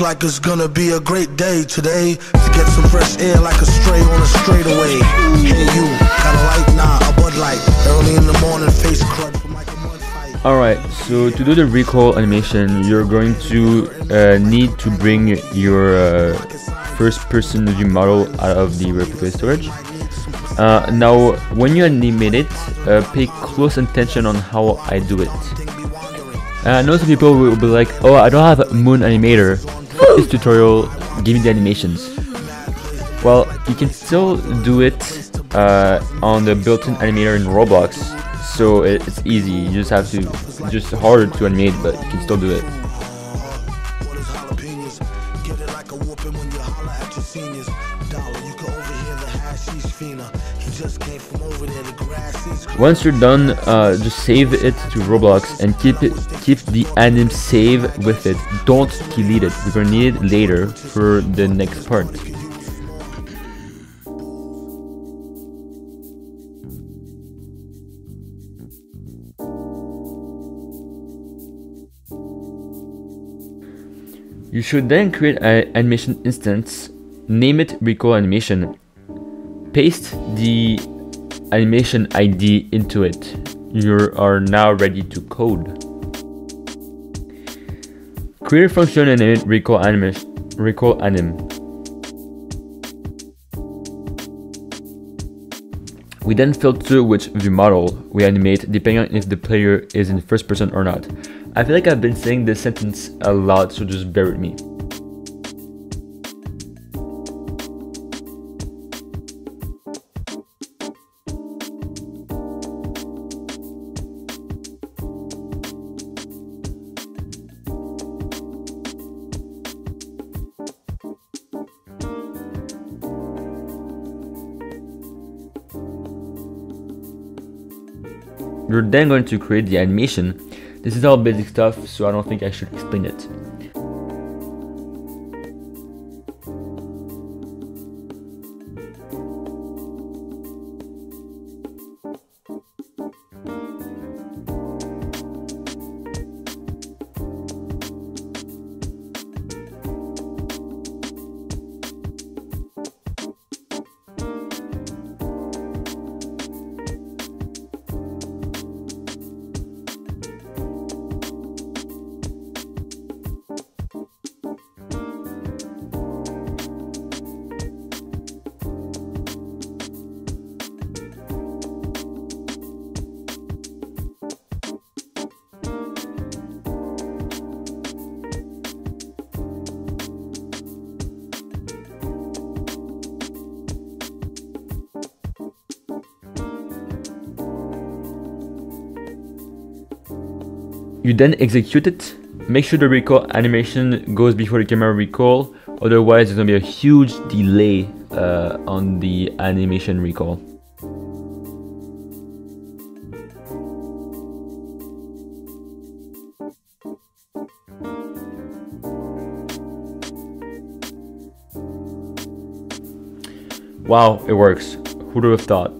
Like it's gonna be a great day today to get some fresh air like a stray on a straightaway. Hey you, got a light? Nah, a Bud Light. Early in the morning, face crud. Alright, so to do the recoil animation, you're going to uh, need to bring your uh, first person view model out of the ReplicatedStorage. Uh, now, when you animate it, uh, pay close attention on how I do it. Uh, know some people will be like, oh, I don't have a Moon Animator. This tutorial, give me the animations. Well, you can still do it uh, on the built-in animator in Roblox, so it's easy. You just have to, just harder to animate, but you can still do it. Once you're done, uh, just save it to Roblox and keep it, keep the anim save with it. Don't delete it. We're gonna need it later for the next part. You should then create an animation instance, name it recoil animation, paste the animation ID into it. You are now ready to code. Create function and it recoil animation recoil anim. We then filter which view model we animate depending on if the player is in first person or not. I feel like I've been saying this sentence a lot, so just bear with me. You're then going to create the animation. This is all basic stuff, so I don't think I should explain it. You then execute it. Make sure the recoil animation goes before the camera recoil, otherwise there's gonna be a huge delay uh, on the animation recoil. Wow, it works. Who would have thought?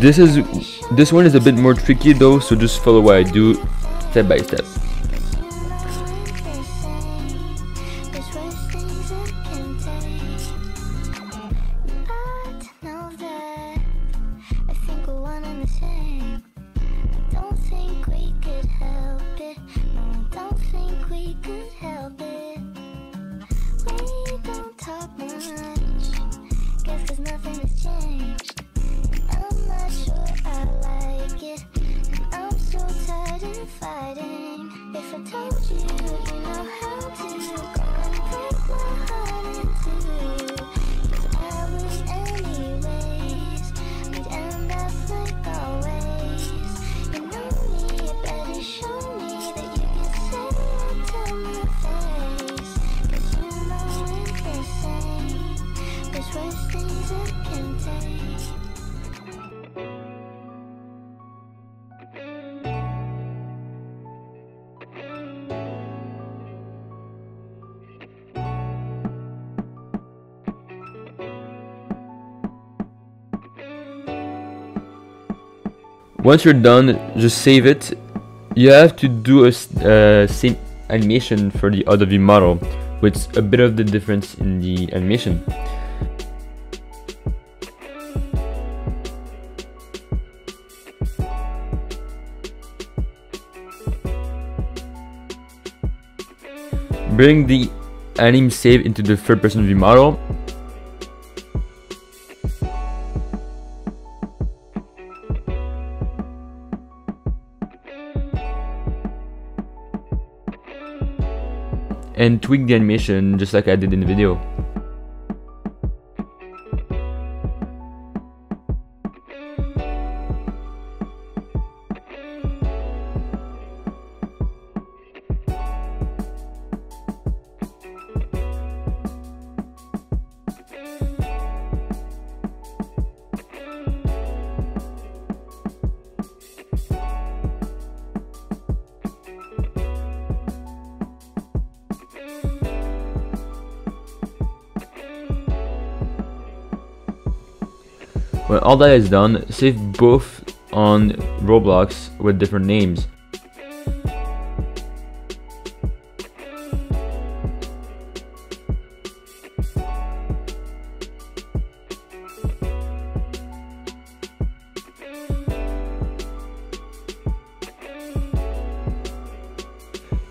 This is this one is a bit more tricky though, so just follow what I do step by step. Once you're done, just save it. You have to do a uh, same animation for the other view model, with a bit of the difference in the animation. Bring the anim save into the third person view model and tweak the animation just like I did in the video. When all that is done, save both on Roblox with different names.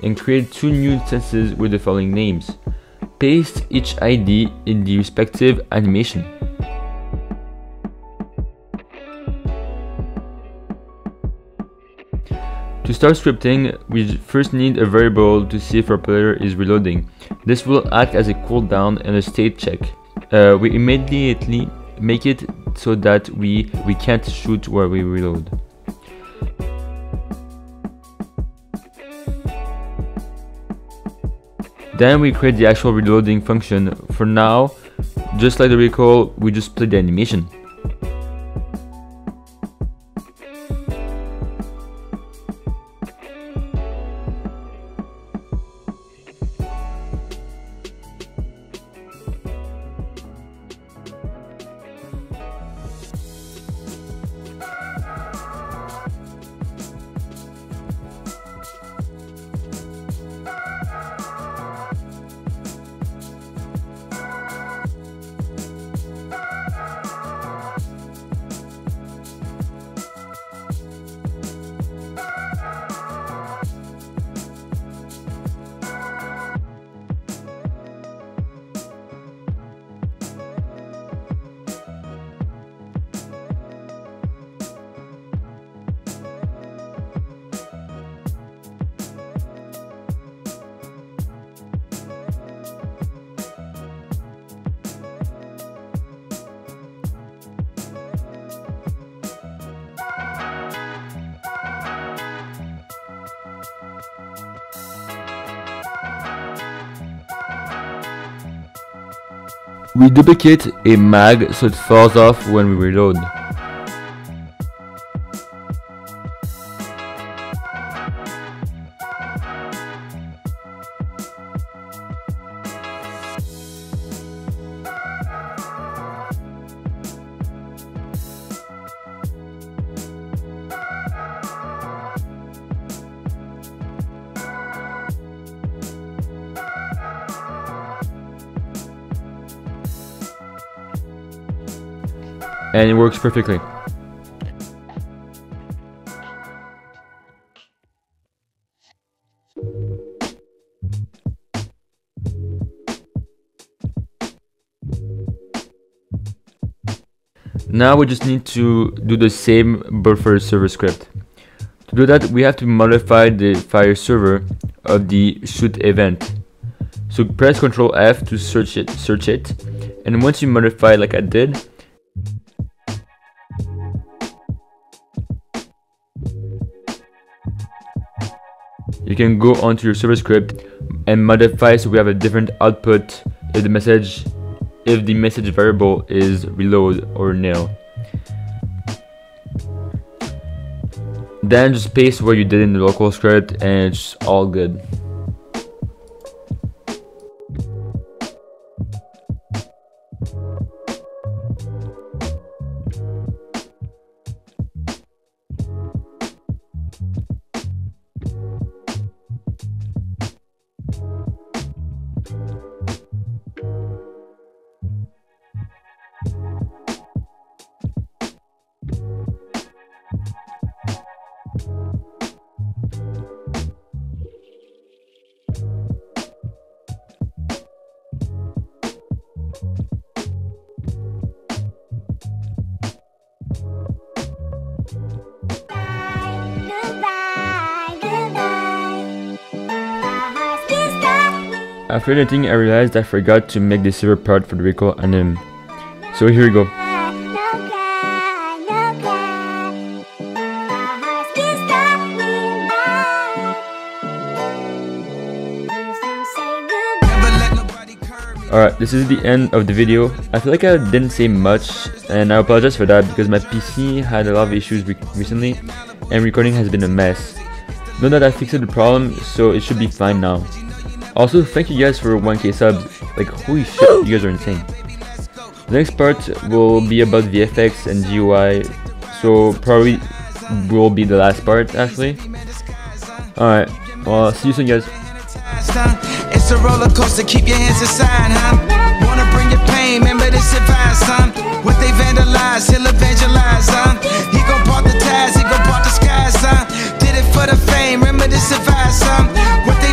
And create two new instances with the following names. Paste each ID in the respective animation. To start scripting, we first need a variable to see if our player is reloading. This will act as a cooldown and a state check. Uh, we immediately make it so that we, we can't shoot while we reload. Then we create the actual reloading function. For now, just like the recoil, we just play the animation. We duplicate a mag so it falls off when we reload. And it works perfectly. Now we just need to do the same buffer server script. To do that, we have to modify the fire server of the shoot event. So press Ctrl F to search it, search it, and once you modify like I did, you can go onto your server script and modify so we have a different output if the message if the message variable is reload or nil. Then just paste what you did in the local script and it's all good. After editing, I realized I forgot to make the silver part for the recoil anim. So here we go. Alright, this is the end of the video. I feel like I didn't say much, and I apologize for that because my PC had a lot of issues re recently, and recording has been a mess. Know that I fixed the problem, so it should be fine now. Also, thank you guys for 1k subs. Like, holy shit, you guys are insane. The next part will be about VFX and GUI, so probably will be the last part, actually. Alright, well, see you soon, guys. It's a roller coaster, keep your hands inside, huh? Wanna bring your pain, remember this advice, huh? What they vandalize, he'll evangelize, huh? He gon' part the ties, he gon' part the skies, huh? Did it for the fame, remember this advice, huh?